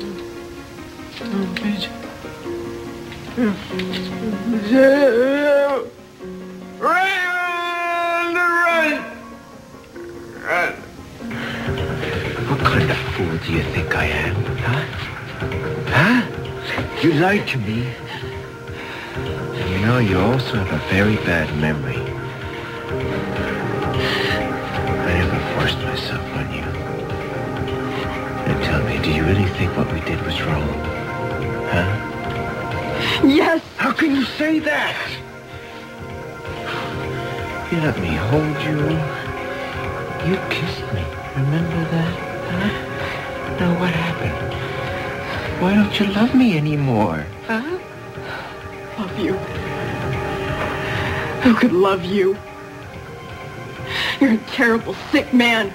What kind of fool do you think I am, huh? Huh? You lied to me. And you know, you also have a very bad memory. I never forced myself do you really think what we did was wrong? Huh? Yes. How can you say that? You let me hold you. You kissed me. Remember that? Huh? Now what happened? Why don't you love me anymore? Huh? Love you. Who could love you? You're a terrible, sick man.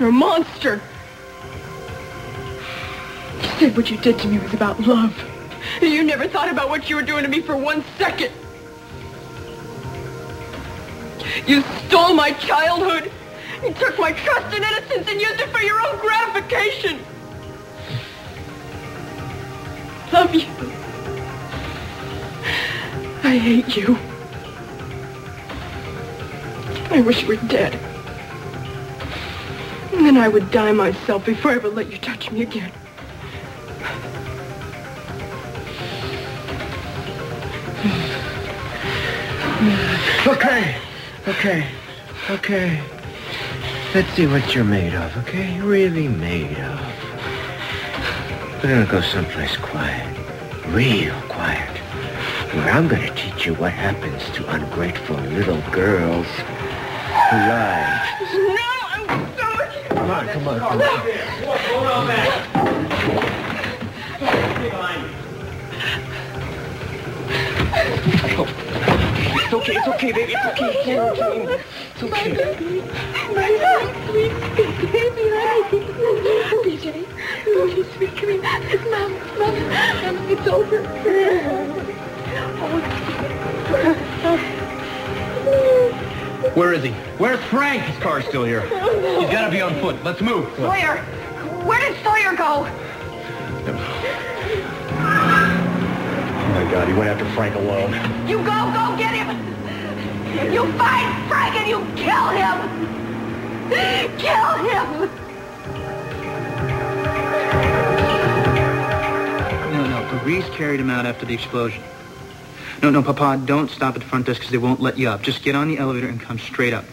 You're a monster. You said what you did to me was about love. You never thought about what you were doing to me for one second. You stole my childhood. You took my trust and innocence and used it for your own gratification. Love you. I hate you. I wish you were dead. And then I would die myself before I ever let you touch me again. Okay, okay, okay. Let's see what you're made of, okay? Really made of. We're gonna go someplace quiet, real quiet, where I'm gonna teach you what happens to ungrateful little girls who lie. No, I'm sorry. Come on, come on, come on. It's okay, it's okay, baby. It's okay. It's okay. It's okay. Please, baby, honey. BJ, BJ, sweet, come here. Mom, Mom, Mom, it's over. Where is he? Where's Frank? His car's still here. He's got to be on foot. Let's move. Sawyer, where did Sawyer go? Oh, my God. He went after Frank alone. You go, go get him. You find Frank and you kill him. Kill him. No, no, Paris carried him out after the explosion. No, no, Papa, don't stop at the front desk because they won't let you up. Just get on the elevator and come straight up.